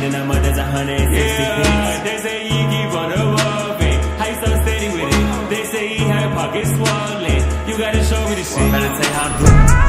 Hitting the up, there's a hundred and sixty Yeah, they say he keep on evolving. How you so steady with it? They say he had pockets swollen. You gotta show me the shit. Well, better tell you how I'm.